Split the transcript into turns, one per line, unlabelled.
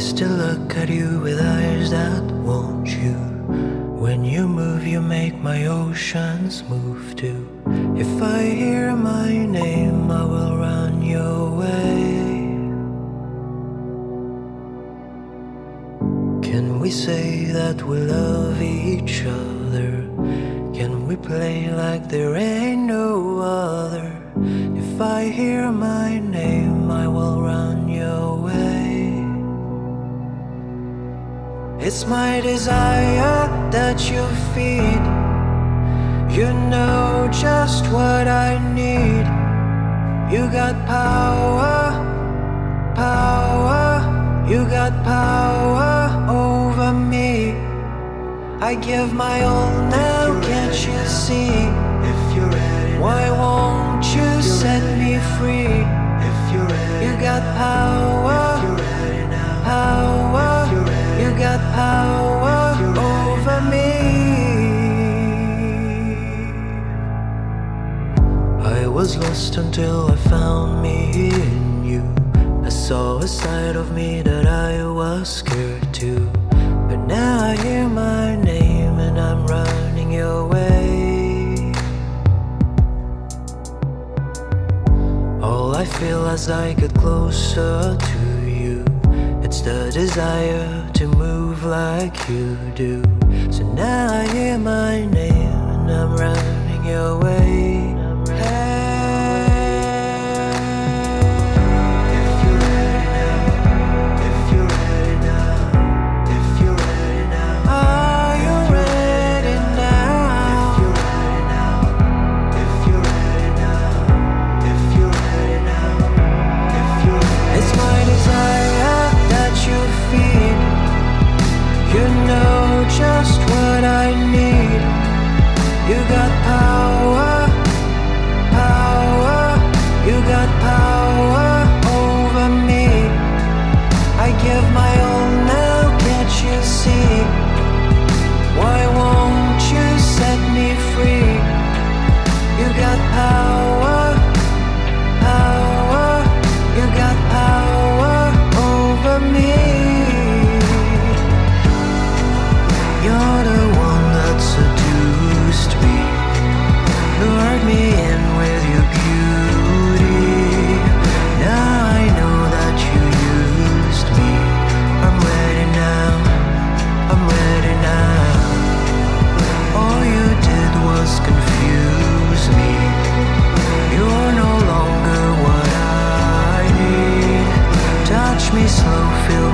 still look at you with eyes that want you. When you move, you make my oceans move too. If I hear my name, I will run your way. Can we say that we love each other? Can we play like there ain't no other? It's my desire that you feed. You know just what I need. You got power, power. You got power over me. I give my all now, can't you see?
If you're ready
Why won't you set me free?
if you're ready
You got power, was lost until I found me in you. I saw a side of me that I was scared to. But now I hear my name and I'm running your way. All I feel as I get closer to you, it's the desire to move like you do. So now I hear my name and I'm running me slow, feel.